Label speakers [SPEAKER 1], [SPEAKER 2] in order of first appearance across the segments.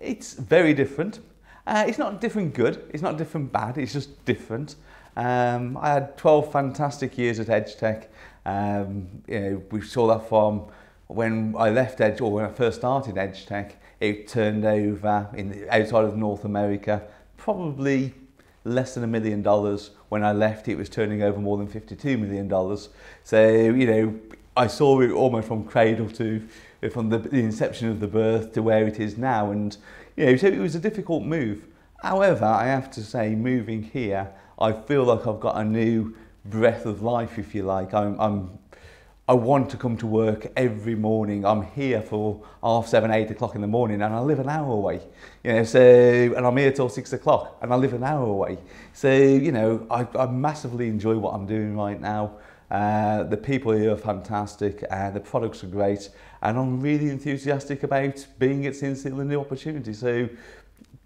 [SPEAKER 1] It's very different. Uh, it's not different good, it's not different bad, it's just different. Um, I had 12 fantastic years at EdgeTech. Um, you know, we saw that from when I left Edge, or when I first started EdgeTech, it turned over in outside of North America, probably less than a million dollars. When I left, it was turning over more than $52 million. So, you know, I saw it almost from cradle to, from the, the inception of the birth to where it is now. And, you know, so it was a difficult move. However, I have to say, moving here, I feel like I've got a new breath of life, if you like. I'm, I'm I want to come to work every morning. I'm here for half seven, eight o'clock in the morning, and I live an hour away. You know, so and I'm here till six o'clock, and I live an hour away. So you know, I, I massively enjoy what I'm doing right now. Uh, the people here are fantastic, and the products are great, and I'm really enthusiastic about being at Synseal and the opportunity. So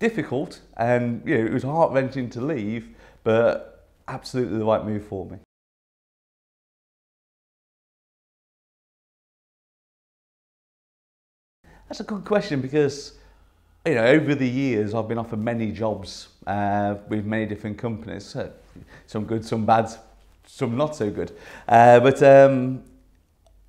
[SPEAKER 1] difficult, and you know, it was heart wrenching to leave, but absolutely the right move for me. That's a good question because you know over the years I've been offered many jobs uh, with many different companies, some good, some bad, some not so good. Uh, but um,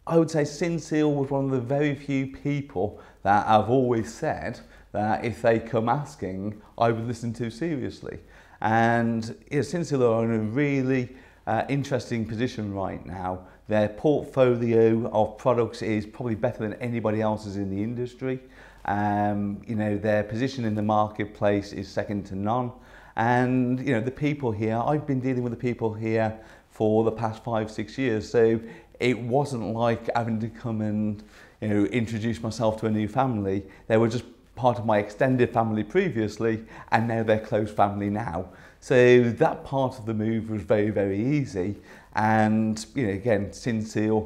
[SPEAKER 1] I would say Synseal was one of the very few people that I've always said that if they come asking, I would listen to seriously. And you are in a really uh, interesting position right now Their portfolio of products is probably better than anybody else's in the industry. Um, you know, their position in the marketplace is second to none. And, you know, the people here, I've been dealing with the people here for the past five, six years. So it wasn't like having to come and you know, introduce myself to a new family. They were just part of my extended family previously, and now they're close family now. So that part of the move was very, very easy. And, you know, again, Sincere,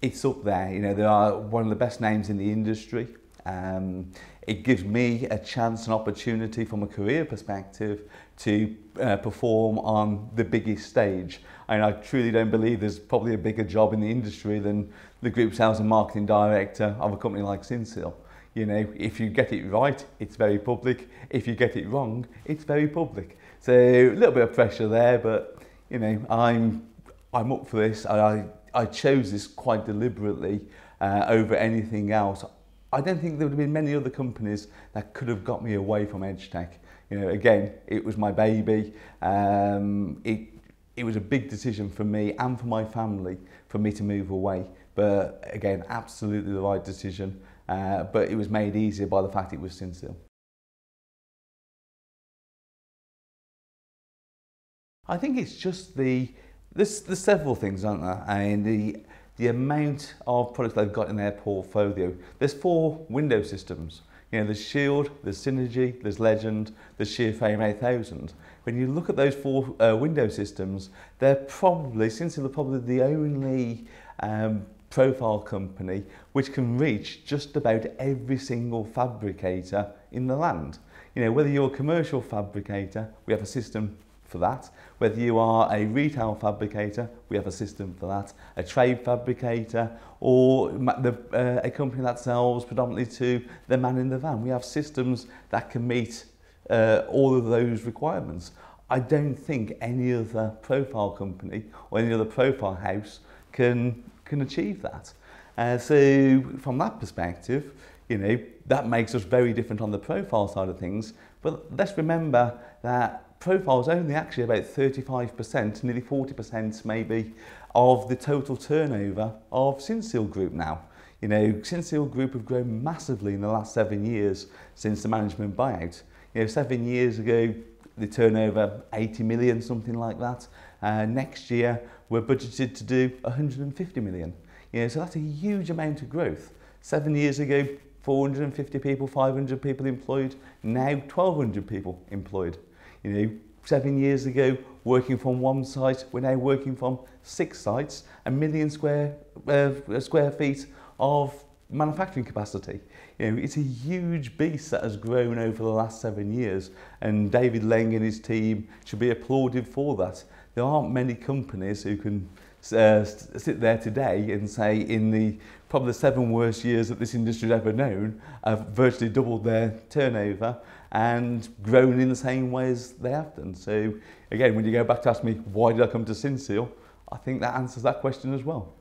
[SPEAKER 1] it's up there. You know, they are one of the best names in the industry. Um, it gives me a chance and opportunity from a career perspective to uh, perform on the biggest stage. And I truly don't believe there's probably a bigger job in the industry than the group sales and marketing director of a company like Synseal. You know, if you get it right, it's very public. If you get it wrong, it's very public. So a little bit of pressure there, but you know, I'm I'm up for this. I, I chose this quite deliberately uh, over anything else. I don't think there would have been many other companies that could have got me away from EdgeTech. You know, again, it was my baby. Um, it, it was a big decision for me and for my family for me to move away. But again, absolutely the right decision. Uh, but it was made easier by the fact it was Synseal. I think it's just the There's, there's several things, aren't there? I mean, the, the amount of products they've got in their portfolio. There's four window systems. You know, there's Shield, there's Synergy, there's Legend, there's Sheer Fame 8000. When you look at those four uh, window systems, they're probably, since they're probably the only um, profile company which can reach just about every single fabricator in the land. You know, whether you're a commercial fabricator, we have a system for that. Whether you are a retail fabricator, we have a system for that. A trade fabricator or the, uh, a company that sells predominantly to the man in the van. We have systems that can meet uh, all of those requirements. I don't think any other profile company or any other profile house can, can achieve that. Uh, so from that perspective, you know, that makes us very different on the profile side of things. But let's remember that profile is only actually about 35%, nearly 40% maybe, of the total turnover of Synseal Group now. You know, Synseal Group have grown massively in the last seven years since the management buyout. You know, seven years ago, the turnover 80 million, something like that. Uh, next year, we're budgeted to do 150 million. You know, so that's a huge amount of growth. Seven years ago, 450 people, 500 people employed. Now, 1,200 people employed. You know, seven years ago, working from one site, we're now working from six sites, a million square, uh, square feet of manufacturing capacity. You know, it's a huge beast that has grown over the last seven years, and David Leng and his team should be applauded for that. There aren't many companies who can uh, sit there today and say in the probably the seven worst years that this industry has ever known have virtually doubled their turnover and grown in the same way as they have done. So again, when you go back to ask me, why did I come to Synseal? I think that answers that question as well.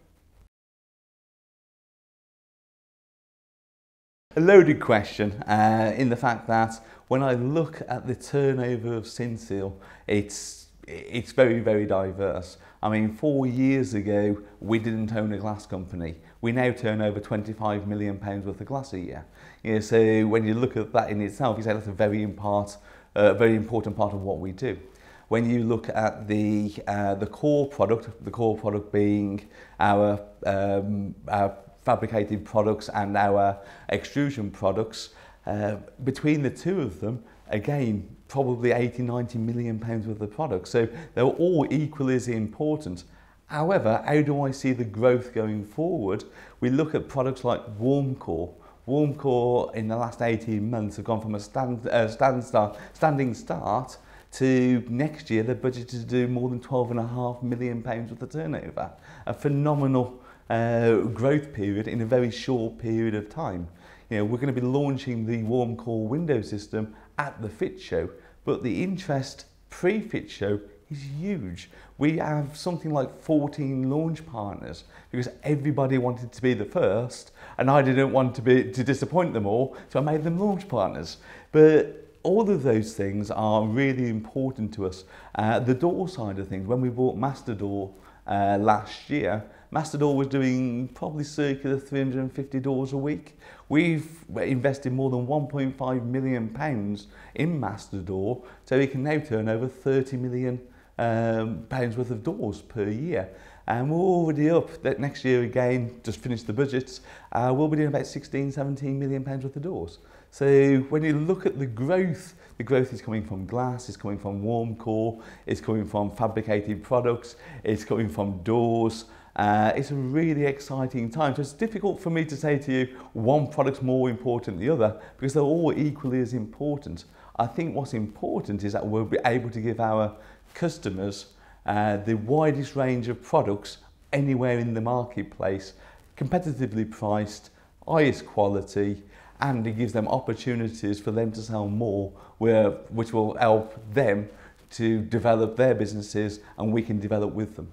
[SPEAKER 1] A loaded question uh, in the fact that when I look at the turnover of Synseal, it's, it's very, very diverse. I mean, four years ago, we didn't own a glass company. We now turn over 25 million pounds worth of glass a year. Yeah, so when you look at that in itself, you say that's a very, important, uh, very important part of what we do. When you look at the, uh, the core product, the core product being our, um, our fabricated products and our extrusion products, uh, between the two of them, again, probably 80, 90 million pounds worth of products. So they're all equally as important. However, how do I see the growth going forward? We look at products like Warmcore. Warmcore in the last 18 months have gone from a stand, uh, stand start, standing start to next year they're budgeted to do more than 12.5 million pounds worth of turnover. A phenomenal uh, growth period in a very short period of time. You know, we're going to be launching the Warmcore window system at the FIT show, but the interest pre-FIT show is huge. We have something like 14 launch partners because everybody wanted to be the first and I didn't want to be to disappoint them all, so I made them launch partners. But all of those things are really important to us. Uh, the door side of things, when we bought Masterdor uh, last year, Mastodor was doing probably circa 350 doors a week. We've invested more than 1.5 million pounds in Mastodor, so we can now turn over 30 million um, pounds worth of doors per year. And we're already up that next year again, just finished the budgets, uh, we'll be doing about 16, 17 million pounds worth of doors. So when you look at the growth, the growth is coming from glass, it's coming from Warmcore, it's coming from fabricated products, it's coming from doors, Uh, it's a really exciting time. So it's difficult for me to say to you one product's more important than the other because they're all equally as important. I think what's important is that we'll be able to give our customers uh, the widest range of products anywhere in the marketplace, competitively priced, highest quality, and it gives them opportunities for them to sell more, where, which will help them to develop their businesses and we can develop with them.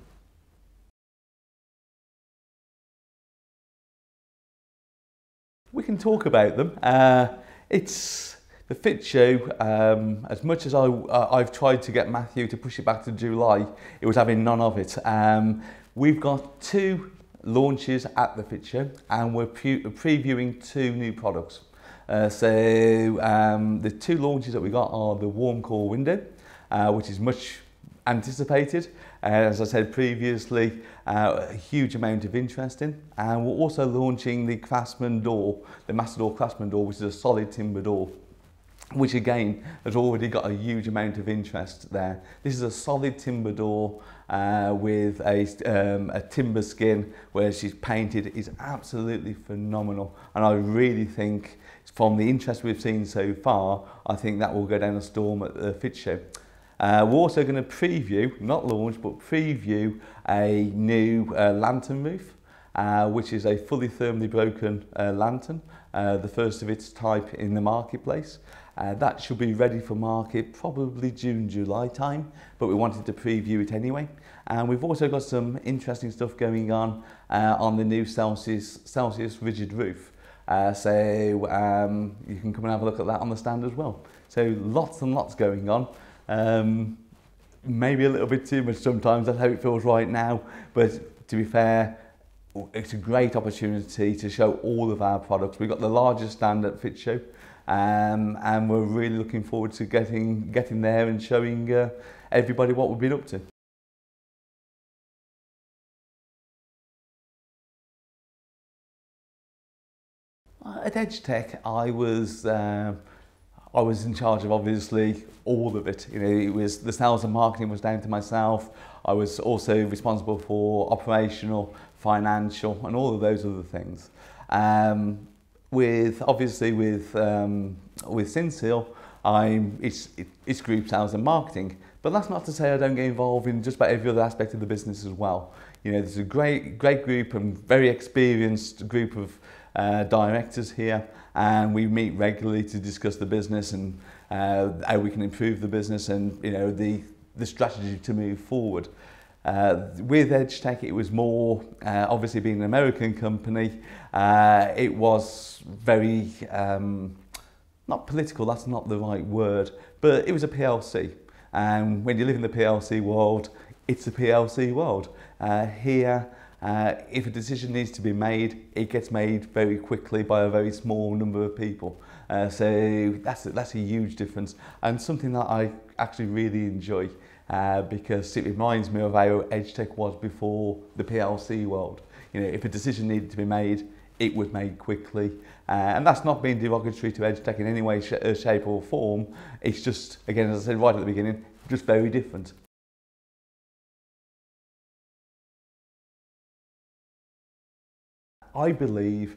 [SPEAKER 1] We can talk about them. Uh, it's the Fit Show. Um, as much as I, uh, I've tried to get Matthew to push it back to July, it was having none of it. Um, we've got two launches at the Fit Show and we're pre previewing two new products. Uh, so um, the two launches that we got are the Warmcore window, uh, which is much anticipated. Uh, as I said previously, uh, a huge amount of interest in. And we're also launching the Craftsman door, the Masterdor Craftsman door, which is a solid timber door which again has already got a huge amount of interest there. This is a solid timber door uh, with a, um, a timber skin where she's painted is absolutely phenomenal. And I really think from the interest we've seen so far, I think that will go down a storm at the Fit Show. Uh, we're also going to preview, not launch, but preview a new uh, lantern roof, uh, which is a fully thermally broken uh, lantern, uh, the first of its type in the marketplace. Uh, that should be ready for market probably June, July time, but we wanted to preview it anyway. And we've also got some interesting stuff going on uh, on the new Celsius, Celsius rigid roof. Uh, so um, you can come and have a look at that on the stand as well. So lots and lots going on. Um, maybe a little bit too much sometimes, that's how it feels right now. But to be fair, it's a great opportunity to show all of our products. We've got the largest stand at Fit Show, um, and we're really looking forward to getting, getting there and showing uh, everybody what we've been up to. At EdgeTech, I was uh, I was in charge of obviously all of it. You know, it was the sales and marketing was down to myself. I was also responsible for operational, financial, and all of those other things. Um, with obviously with um, with Sinsil, I'm it's it's group sales and marketing. But that's not to say I don't get involved in just about every other aspect of the business as well. You know, there's a great great group and very experienced group of uh, directors here, and we meet regularly to discuss the business and uh, how we can improve the business and you know the the strategy to move forward. Uh, with EdgeTech, it was more, uh, obviously being an American company, uh, it was very, um, not political, that's not the right word, but it was a PLC. And when you live in the PLC world, it's a PLC world. Uh, here, uh, if a decision needs to be made, it gets made very quickly by a very small number of people. Uh, so that's, that's a huge difference and something that I actually really enjoy uh, because it reminds me of how EdgeTech was before the PLC world. You know, if a decision needed to be made, it was made quickly. Uh, and that's not being derogatory to EdgeTech in any way, sh uh, shape or form. It's just, again, as I said right at the beginning, just very different. I believe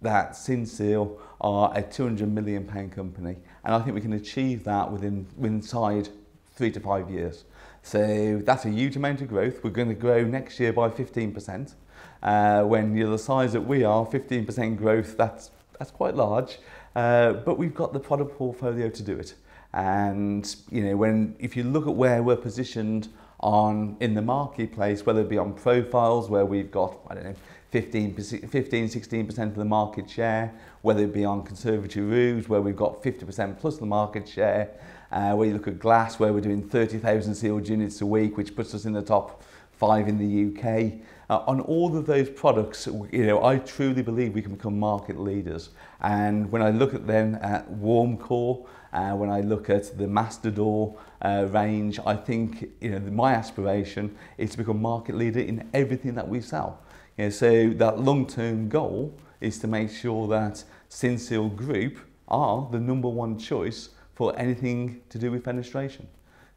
[SPEAKER 1] that Synseal are a 200 million pound company and I think we can achieve that within inside three to five years. So that's a huge amount of growth. We're going to grow next year by 15%. Uh, when you're the size that we are, 15% growth, that's, that's quite large. Uh, but we've got the product portfolio to do it. And you know, when if you look at where we're positioned on in the marketplace, whether it be on profiles where we've got, I don't know, 15, 15 16% of the market share, whether it be on conservatory roofs where we've got 50% plus the market share, uh, you look at glass where we're doing 30,000 sealed units a week, which puts us in the top five in the UK. Uh, on all of those products, you know, I truly believe we can become market leaders. And when I look at them at Warmcore, uh, when I look at the Masterdor uh, range, I think you know my aspiration is to become market leader in everything that we sell. You know, so that long-term goal is to make sure that Synseal Group are the number one choice for anything to do with fenestration.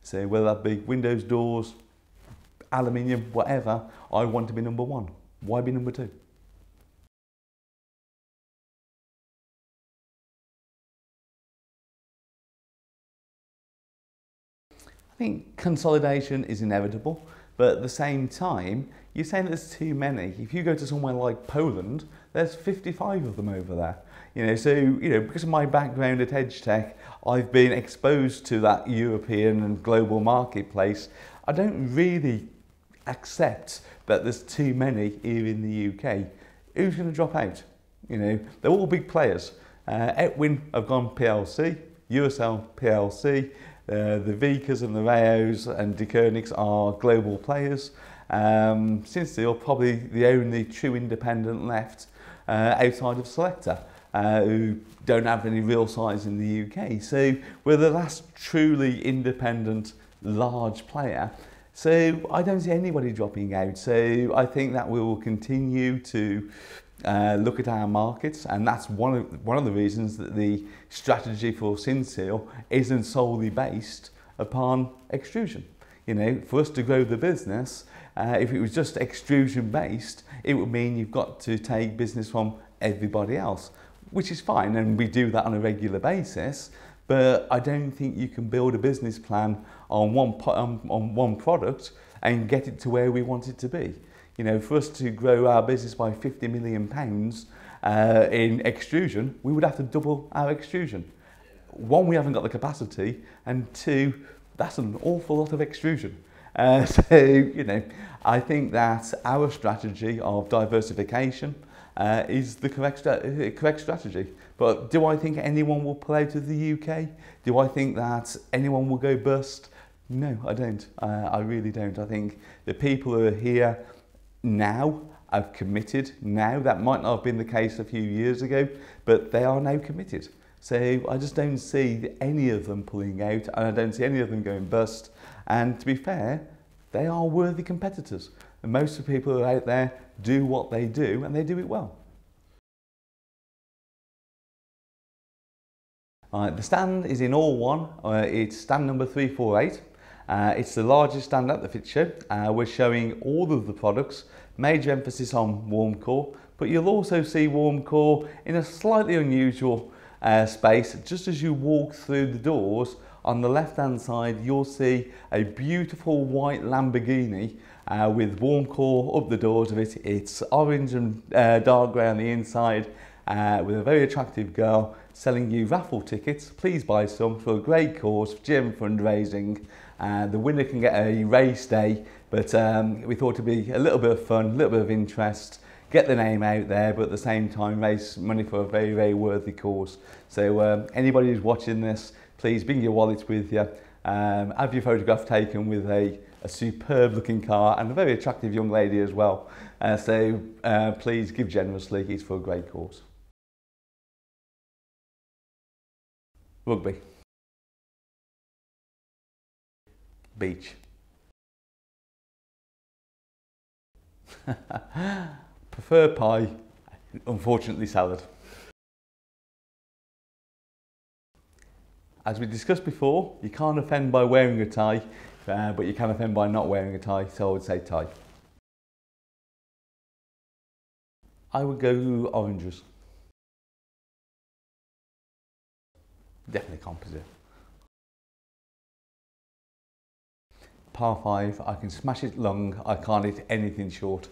[SPEAKER 1] So whether that be windows, doors, aluminium, whatever, I want to be number one. Why be number two? I think consolidation is inevitable, but at the same time, you're saying there's too many. If you go to somewhere like Poland, there's 55 of them over there. You know, so, you know, because of my background at EdgeTech, I've been exposed to that European and global marketplace. I don't really accept that there's too many here in the UK. Who's going to drop out? You know, they're all big players. Uh, Etwin have gone PLC, USL PLC, Uh, the Vikas and the Rayos and De Koenigs are global players. Um, since they are probably the only true independent left uh, outside of Selector, uh, who don't have any real size in the UK. So we're the last truly independent large player. So I don't see anybody dropping out. So I think that we will continue to uh, look at our markets and that's one of, one of the reasons that the strategy for Synseal isn't solely based upon extrusion. You know, for us to grow the business, uh, if it was just extrusion based, it would mean you've got to take business from everybody else, which is fine and we do that on a regular basis. But I don't think you can build a business plan on one, on, on one product and get it to where we want it to be. You know, for us to grow our business by 50 million pounds uh, in extrusion, we would have to double our extrusion. One, we haven't got the capacity, and two, that's an awful lot of extrusion. Uh, so, you know, I think that our strategy of diversification uh, is the correct, correct strategy. But do I think anyone will pull out of the UK? Do I think that anyone will go bust? No, I don't. Uh, I really don't. I think the people who are here now have committed now. That might not have been the case a few years ago, but they are now committed. So I just don't see any of them pulling out and I don't see any of them going bust. And to be fair, they are worthy competitors. And most of the people who are out there do what they do and they do it well. Uh, the stand is in all one. Uh, it's stand number 348. Uh, it's the largest stand at the Show. Uh, we're showing all of the products, major emphasis on Warmcore, but you'll also see Warmcore in a slightly unusual uh, space. Just as you walk through the doors On the left hand side, you'll see a beautiful white Lamborghini uh, with Warmcore up the doors of it. It's orange and dark grey on the inside uh, with a very attractive girl selling you raffle tickets. Please buy some for a great cause, gym fundraising. Uh, the winner can get a race day, but um, we thought it'd be a little bit of fun, a little bit of interest, get the name out there, but at the same time raise money for a very, very worthy cause. So um, anybody who's watching this, please bring your wallets with you. Um, have your photograph taken with a, a superb looking car and a very attractive young lady as well. Uh, so uh, please give generously, it's for a great cause. Rugby. Beach. Prefer pie, unfortunately salad. As we discussed before, you can't offend by wearing a tie, uh, but you can offend by not wearing a tie, so I would say tie. I would go oranges. definitely composite. Par five, I can smash it long, I can't hit anything short.